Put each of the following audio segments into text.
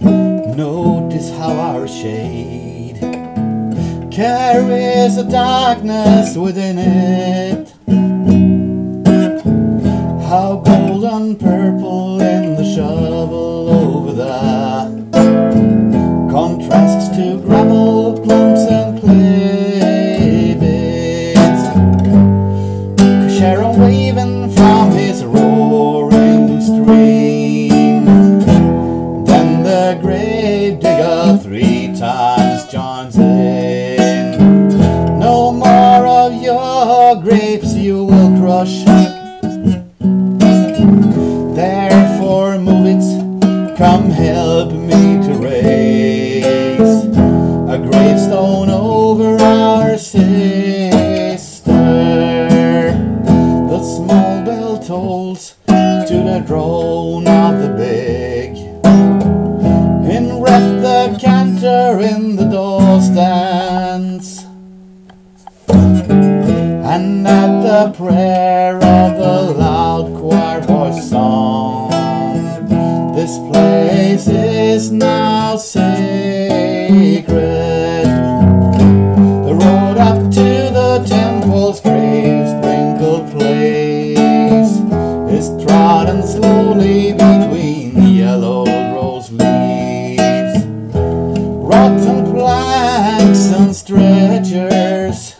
Notice how our shade carries a darkness within it. How golden purple in the shovel over there contrasts to gravel clumps and clay beds. Charon waving from his roaring stream. Come help me to raise a gravestone over our sister. The small bell tolls to the drone of the big. In rest the cantor in the door stands. And at the prayer of the loud choir voice song, this place is now sacred. The road up to the temple's grave sprinkled place is trodden slowly between yellow rose leaves, rotten planks and stretchers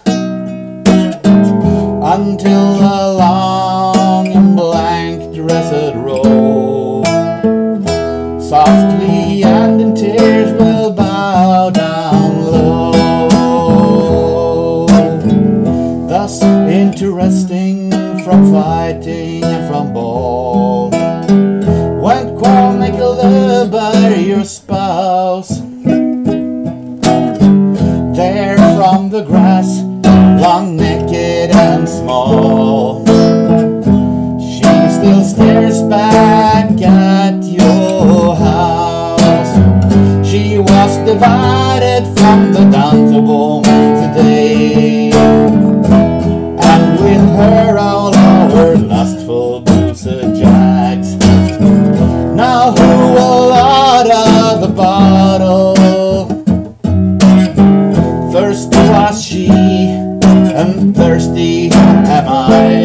until the softly and in tears will bow down low. Thus interesting from fighting and from ball. When quarrel make a love by your spouse. There from the grass, long naked and small. She still stares back at your house. She was divided from the Dantobom today. And with her all our lustful boots and. Now who will order the bottle? Thirsty was she, and thirsty am I.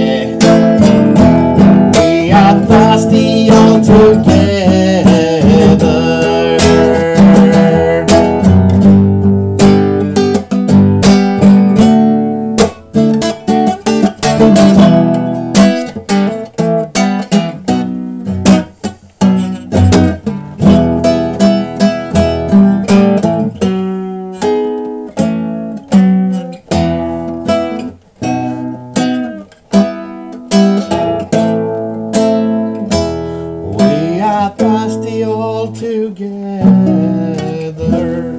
together.